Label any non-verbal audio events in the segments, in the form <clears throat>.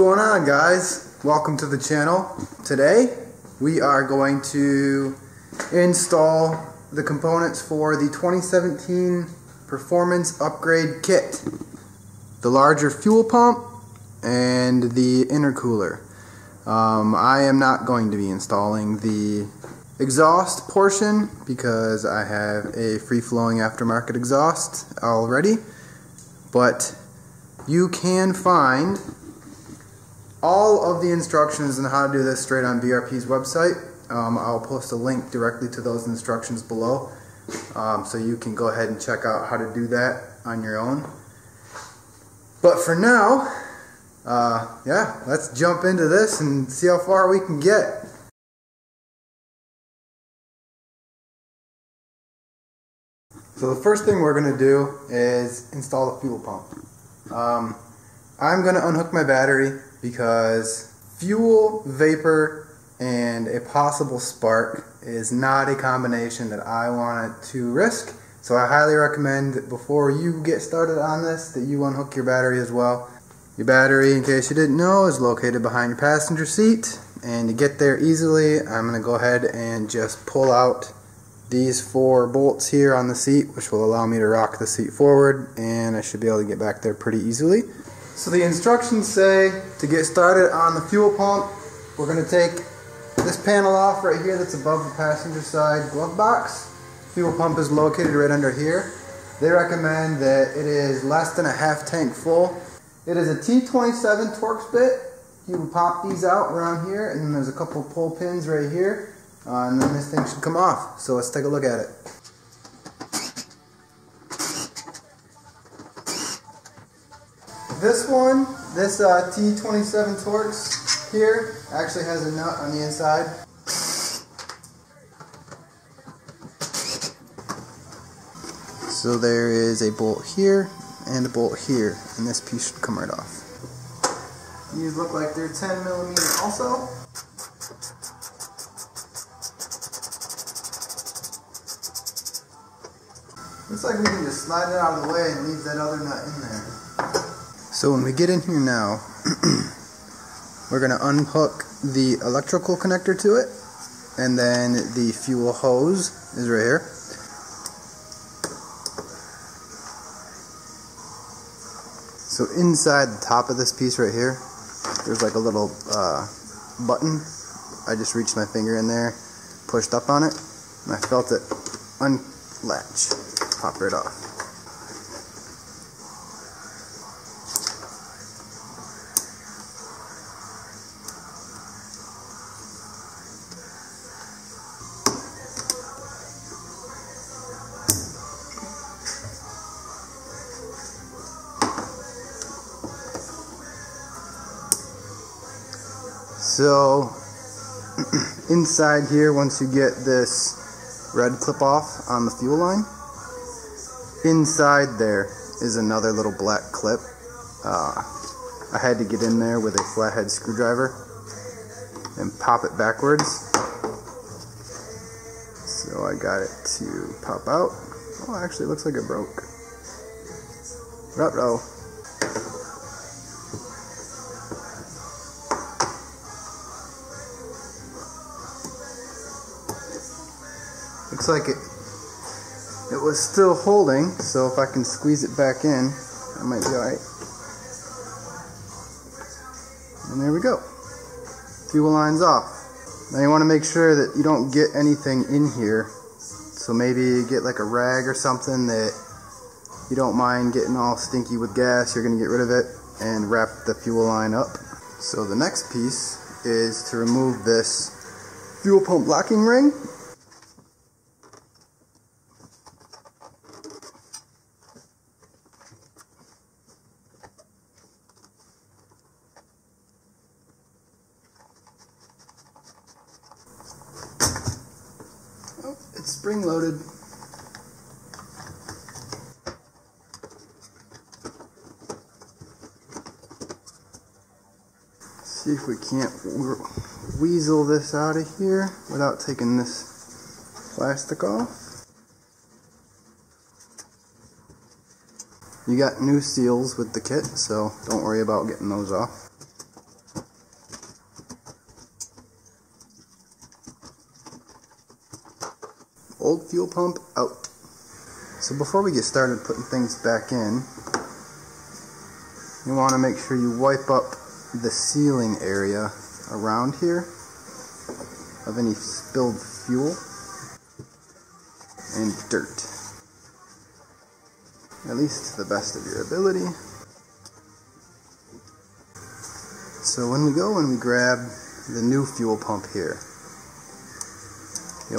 going on guys? Welcome to the channel. Today we are going to install the components for the 2017 Performance Upgrade Kit. The larger fuel pump and the intercooler. Um, I am not going to be installing the exhaust portion because I have a free-flowing aftermarket exhaust already but you can find all of the instructions on how to do this straight on BRP's website. Um, I'll post a link directly to those instructions below um, so you can go ahead and check out how to do that on your own. But for now, uh, yeah, let's jump into this and see how far we can get. So the first thing we're going to do is install the fuel pump. Um, I'm going to unhook my battery because fuel, vapor, and a possible spark is not a combination that I want to risk. So I highly recommend that before you get started on this that you unhook your battery as well. Your battery, in case you didn't know, is located behind your passenger seat. And to get there easily, I'm going to go ahead and just pull out these four bolts here on the seat, which will allow me to rock the seat forward, and I should be able to get back there pretty easily. So the instructions say to get started on the fuel pump, we're going to take this panel off right here that's above the passenger side glove box. Fuel pump is located right under here. They recommend that it is less than a half tank full. It is a T27 Torx bit. You will pop these out around here, and then there's a couple pull pins right here. Uh, and then this thing should come off. So let's take a look at it. This one, this uh, T27 Torx here, actually has a nut on the inside. So there is a bolt here and a bolt here, and this piece should come right off. These look like they're 10 millimeter also. Looks like we can just slide it out of the way and leave that other nut in there. So when we get in here now, <clears throat> we're going to unhook the electrical connector to it, and then the fuel hose is right here. So inside the top of this piece right here, there's like a little uh, button. I just reached my finger in there, pushed up on it, and I felt it unlatch pop right off. So <clears throat> inside here, once you get this red clip off on the fuel line, Inside there is another little black clip. Uh, I had to get in there with a flathead screwdriver and pop it backwards. So I got it to pop out. Oh, actually, looks like it broke. Ruh-roh. Looks like it it was still holding, so if I can squeeze it back in, I might be alright. And there we go. Fuel line's off. Now you want to make sure that you don't get anything in here. So maybe get like a rag or something that you don't mind getting all stinky with gas. You're going to get rid of it and wrap the fuel line up. So the next piece is to remove this fuel pump locking ring It's spring loaded. See if we can't weasel this out of here without taking this plastic off. You got new seals with the kit, so don't worry about getting those off. Old fuel pump out. So before we get started putting things back in, you want to make sure you wipe up the sealing area around here of any spilled fuel and dirt. At least to the best of your ability. So when we go and we grab the new fuel pump here,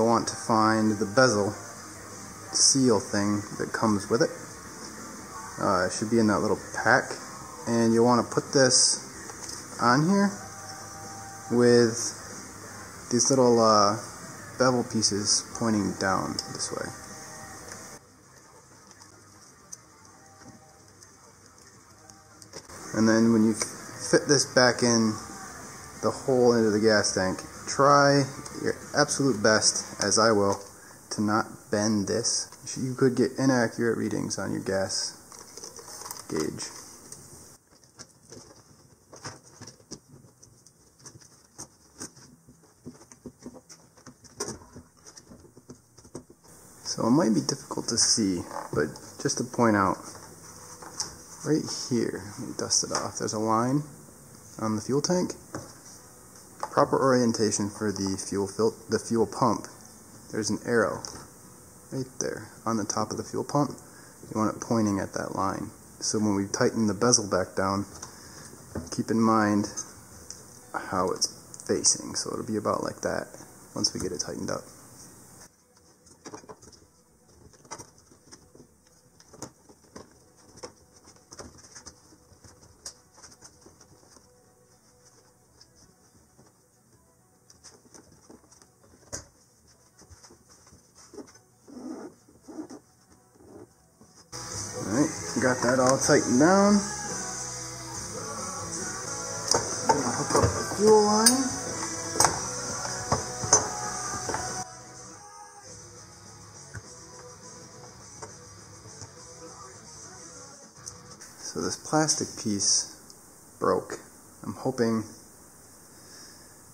you'll want to find the bezel seal thing that comes with it. Uh, it should be in that little pack. And you'll want to put this on here with these little uh, bevel pieces pointing down this way. And then when you fit this back in the hole into the gas tank, try your absolute best, as I will, to not bend this. You could get inaccurate readings on your gas gauge. So it might be difficult to see, but just to point out, right here, let me dust it off, there's a line on the fuel tank. Proper orientation for the fuel fil the fuel pump. There's an arrow right there on the top of the fuel pump. You want it pointing at that line. So when we tighten the bezel back down, keep in mind how it's facing. So it'll be about like that once we get it tightened up. Got that all tightened down. Hook up the fuel line. So this plastic piece broke. I'm hoping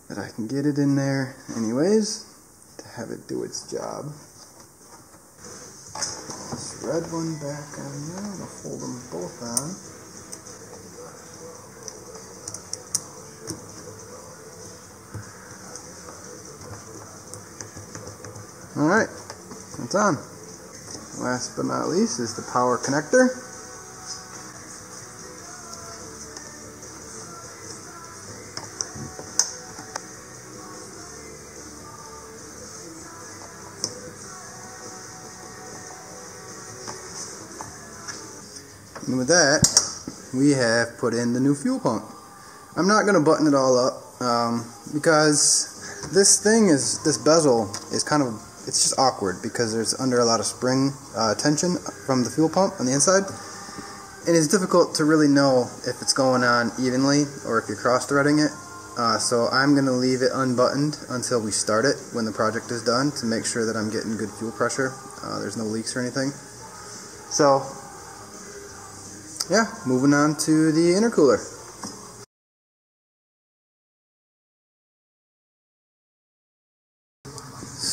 that I can get it in there anyways to have it do its job red one back on there. I'm going to hold them both on. Alright, it's on. Last but not least is the power connector. Put in the new fuel pump. I'm not going to button it all up um, because this thing is, this bezel is kind of, it's just awkward because there's under a lot of spring uh, tension from the fuel pump on the inside. And it's difficult to really know if it's going on evenly or if you're cross-threading it. Uh, so I'm going to leave it unbuttoned until we start it when the project is done to make sure that I'm getting good fuel pressure. Uh, there's no leaks or anything. So yeah, moving on to the intercooler.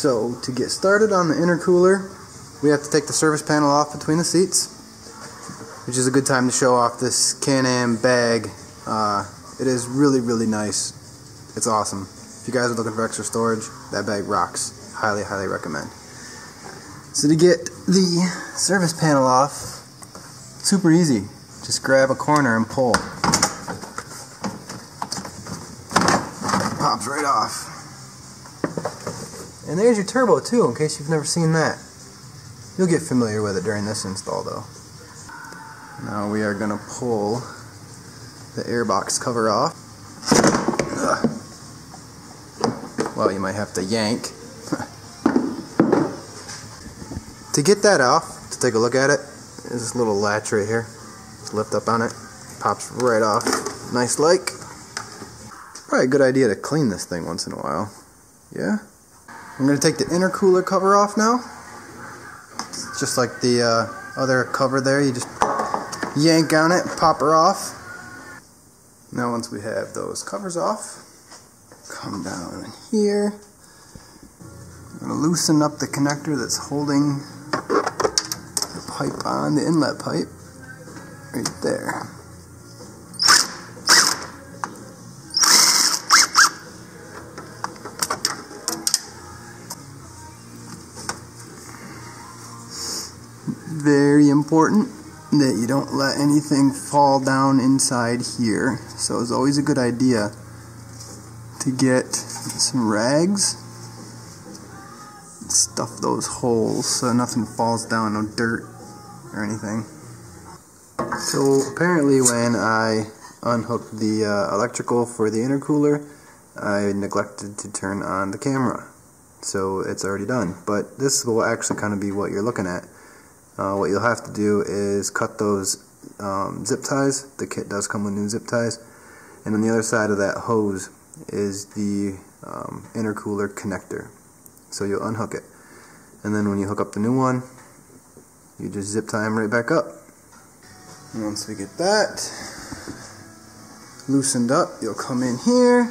So to get started on the intercooler, we have to take the service panel off between the seats, which is a good time to show off this Can-Am bag. Uh, it is really, really nice. It's awesome. If you guys are looking for extra storage, that bag rocks. Highly, highly recommend. So to get the service panel off, super easy. Just grab a corner and pull. Pops right off. And there's your turbo too, in case you've never seen that. You'll get familiar with it during this install though. Now we are going to pull the airbox cover off. Well, you might have to yank. <laughs> to get that off, to take a look at it, is this little latch right here lift up on it, pops right off. Nice like. Probably a good idea to clean this thing once in a while. Yeah? I'm going to take the intercooler cover off now. It's just like the uh, other cover there, you just yank on it, pop her off. Now once we have those covers off, come down here. I'm going to loosen up the connector that's holding the pipe on, the inlet pipe, right there. Very important that you don't let anything fall down inside here. So it's always a good idea to get some rags stuff those holes so nothing falls down, no dirt or anything. So apparently when I unhooked the uh, electrical for the intercooler, I neglected to turn on the camera. So it's already done. But this will actually kind of be what you're looking at. Uh, what you'll have to do is cut those um, zip ties. The kit does come with new zip ties. And on the other side of that hose is the um, intercooler connector. So you'll unhook it. And then when you hook up the new one, you just zip tie them right back up. And once we get that loosened up, you'll come in here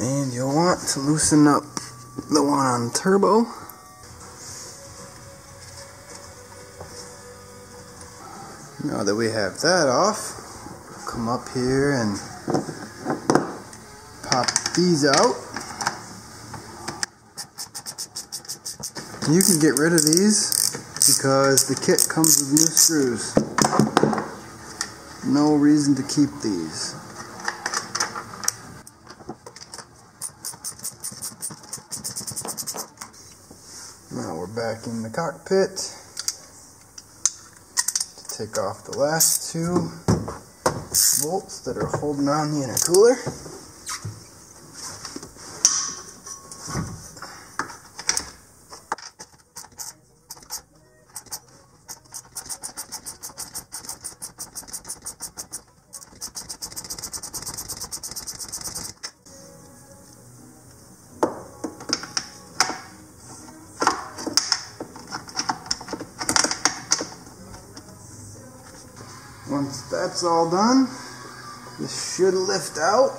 and you'll want to loosen up the one on turbo. Now that we have that off, come up here and pop these out. You can get rid of these because the kit comes with new screws. No reason to keep these. Now we're back in the cockpit to take off the last two bolts that are holding on the intercooler. Once that's all done, this should lift out.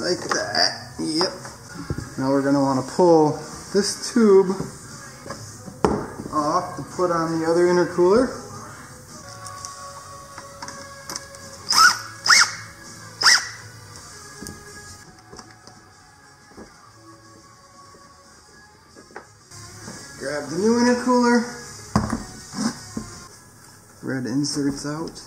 Like that. Yep. Now we're going to want to pull this tube off to put on the other intercooler. Red inserts out.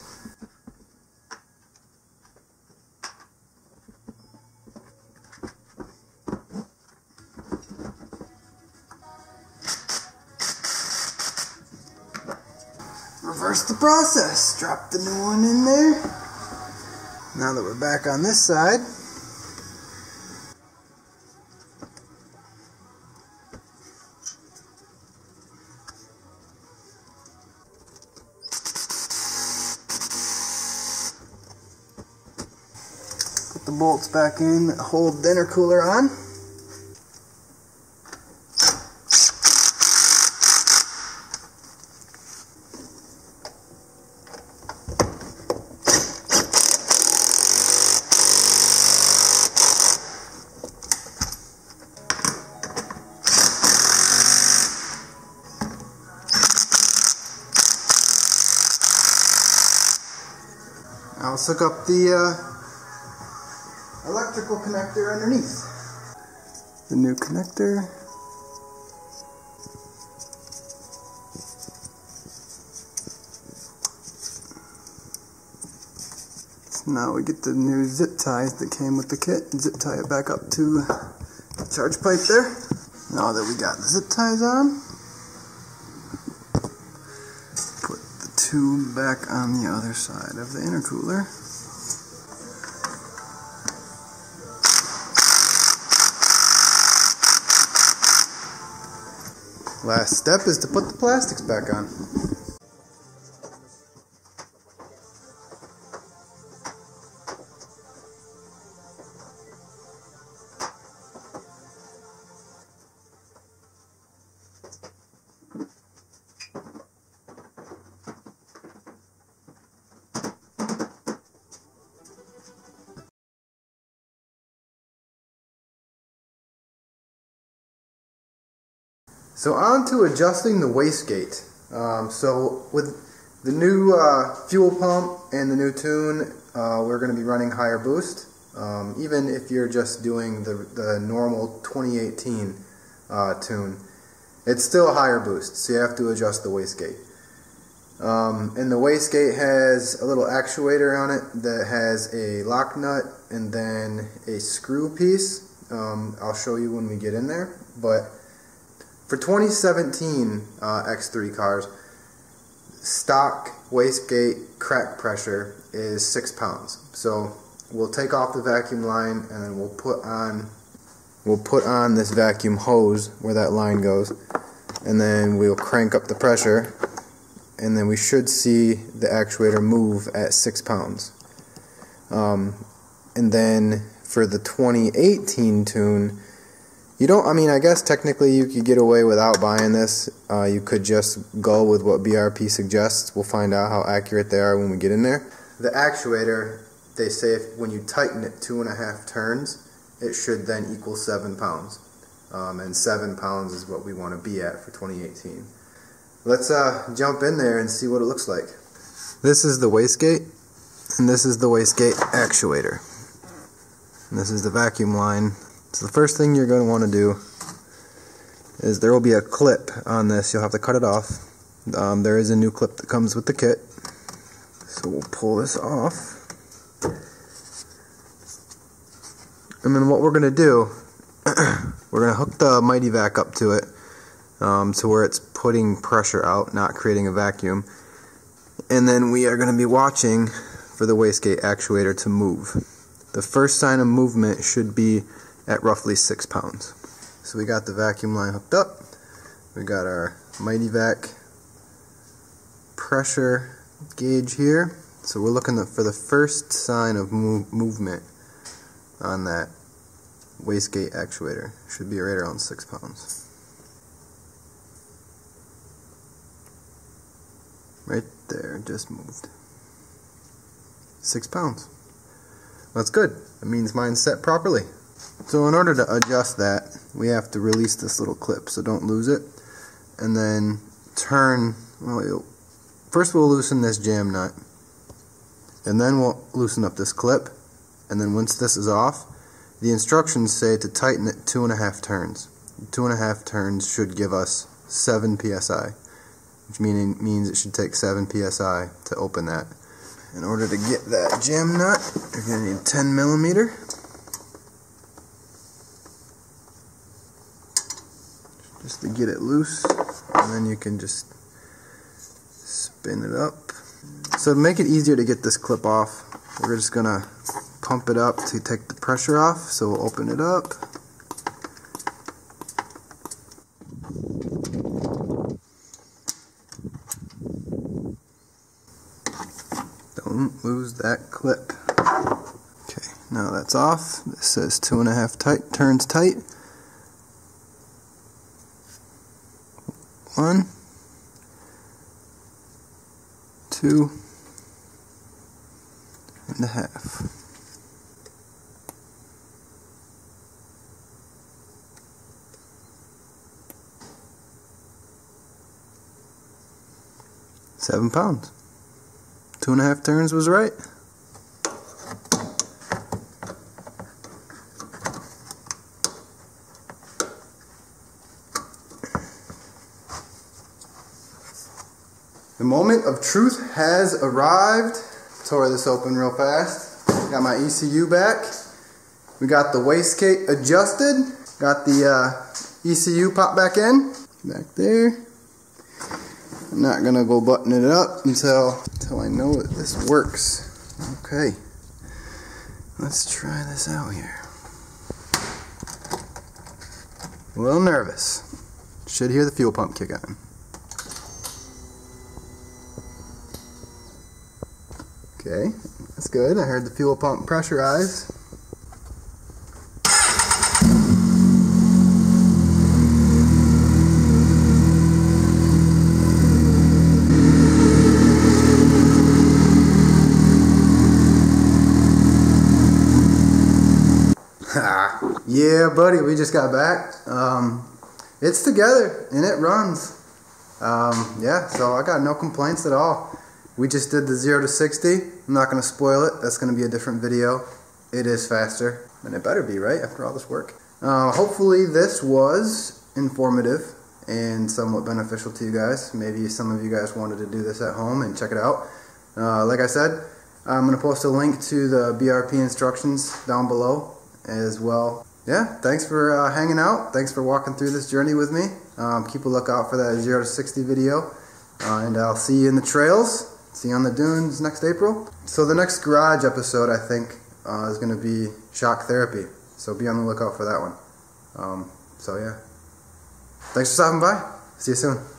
Reverse the process. Drop the new one in there. Now that we're back on this side, bolts back in, hold the intercooler on. I'll hook up the uh, electrical connector underneath. The new connector. So now we get the new zip ties that came with the kit. Zip tie it back up to the charge pipe there. Now that we got the zip ties on, put the tube back on the other side of the intercooler. Last step is to put the plastics back on. So on to adjusting the wastegate. Um, so with the new uh, fuel pump and the new tune, uh, we're going to be running higher boost. Um, even if you're just doing the, the normal 2018 uh, tune, it's still a higher boost, so you have to adjust the wastegate. Um, and the wastegate has a little actuator on it that has a lock nut and then a screw piece. Um, I'll show you when we get in there. But for 2017 uh, X3 cars, stock wastegate crack pressure is six pounds. So we'll take off the vacuum line and then we'll put on we'll put on this vacuum hose where that line goes and then we'll crank up the pressure and then we should see the actuator move at six pounds. Um, and then for the 2018 tune, you don't, I mean, I guess technically you could get away without buying this. Uh, you could just go with what BRP suggests. We'll find out how accurate they are when we get in there. The actuator, they say if, when you tighten it two and a half turns, it should then equal seven pounds. Um, and seven pounds is what we want to be at for 2018. Let's uh, jump in there and see what it looks like. This is the wastegate, and this is the wastegate actuator. And this is the vacuum line. So the first thing you're going to want to do is there will be a clip on this. You'll have to cut it off. Um, there is a new clip that comes with the kit. So we'll pull this off. And then what we're going to do, <clears throat> we're going to hook the Mity Vac up to it um, to where it's putting pressure out, not creating a vacuum. And then we are going to be watching for the wastegate actuator to move. The first sign of movement should be at roughly 6 pounds. So we got the vacuum line hooked up. We got our Mity Vac pressure gauge here. So we're looking for the first sign of move movement on that wastegate actuator. Should be right around 6 pounds. Right there, just moved. Six pounds. That's good. That means mine's set properly. So in order to adjust that, we have to release this little clip, so don't lose it. And then turn, well, first we'll loosen this jam nut. And then we'll loosen up this clip. And then once this is off, the instructions say to tighten it two and a half turns. Two and a half turns should give us 7 psi which meaning means it should take 7 psi to open that. In order to get that jam nut, you're going to need 10 millimeter. Just to get it loose, and then you can just spin it up. So to make it easier to get this clip off, we're just to pump it up to take the pressure off. So we'll open it up. Don't lose that clip. Okay, now that's off. This says two and a half tight turns tight. One, two, and a half. Seven pounds. Two and a half turns was right. Moment of truth has arrived. Tore this open real fast. Got my ECU back. We got the wastegate adjusted. Got the uh, ECU pop back in. Back there. I'm not gonna go button it up until until I know that this works. Okay, let's try this out here. A little nervous. Should hear the fuel pump kick on. Okay, that's good. I heard the fuel pump pressurize. <laughs> Yeah, buddy, we just got back. Um, it's together and it runs. Um, yeah, so I got no complaints at all. We just did the 0 to 60. I'm not going to spoil it. That's going to be a different video. It is faster, and it better be, right, after all this work. Uh, hopefully this was informative and somewhat beneficial to you guys. Maybe some of you guys wanted to do this at home and check it out. Uh, like I said, I'm going to post a link to the BRP instructions down below as well. Yeah, thanks for uh, hanging out. Thanks for walking through this journey with me. Um, keep a lookout for that 0 to 60 video. Uh, and I'll see you in the trails. See you on the dunes next April. So the next garage episode, I think, uh, is going to be shock therapy. So be on the lookout for that one. Um, so yeah. Thanks for stopping by. See you soon.